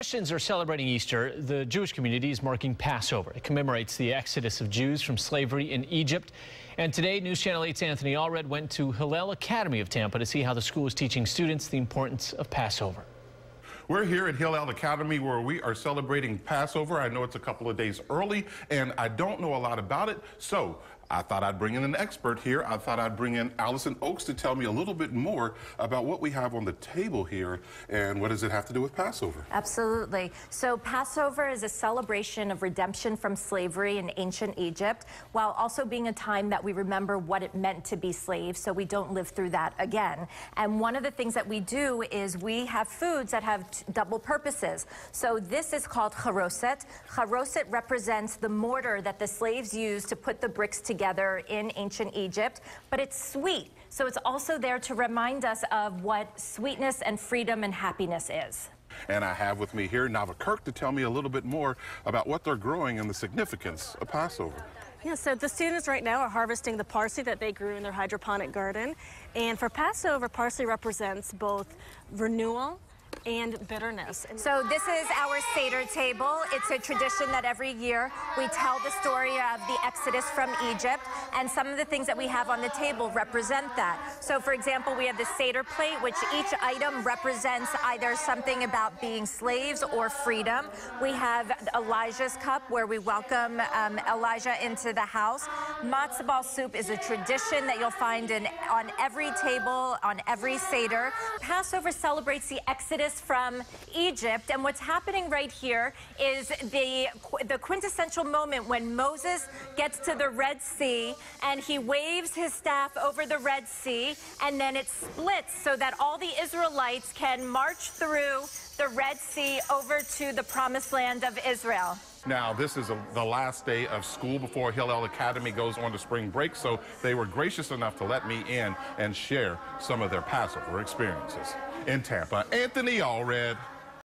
Christians are celebrating Easter. The Jewish community is marking Passover. It commemorates the exodus of Jews from slavery in Egypt. And today, News Channel 8's Anthony Allred went to Hillel Academy of Tampa to see how the school is teaching students the importance of Passover. We're here at Hillel Academy where we are celebrating Passover. I know it's a couple of days early and I don't know a lot about it. So I thought I'd bring in an expert here. I thought I'd bring in Allison Oaks to tell me a little bit more about what we have on the table here and what does it have to do with Passover. Absolutely. So Passover is a celebration of redemption from slavery in ancient Egypt while also being a time that we remember what it meant to be slaves so we don't live through that again. And one of the things that we do is we have foods that have double purposes. So this is called charoset. Charoset represents the mortar that the slaves used to put the bricks together in ancient Egypt, but it's sweet. So it's also there to remind us of what sweetness and freedom and happiness is. And I have with me here Nava Kirk to tell me a little bit more about what they're growing and the significance of Passover. Yeah, so the students right now are harvesting the parsley that they grew in their hydroponic garden. And for Passover, parsley represents both renewal and bitterness. So this is our Seder table. It's a tradition that every year we tell the story of the Exodus from Egypt, and some of the things that we have on the table represent that. So for example, we have the Seder plate, which each item represents either something about being slaves or freedom. We have Elijah's cup, where we welcome um, Elijah into the house. Matzah ball soup is a tradition that you'll find in, on every table, on every Seder. Passover celebrates the Exodus from Egypt. And what's happening right here is the, the quintessential moment when Moses gets to the Red Sea and he waves his staff over the Red Sea and then it splits so that all the Israelites can march through the Red Sea over to the promised land of Israel. Now, this is a, the last day of school before Hillel Academy goes on to spring break, so they were gracious enough to let me in and share some of their Passover experiences. In Tampa, Anthony Allred.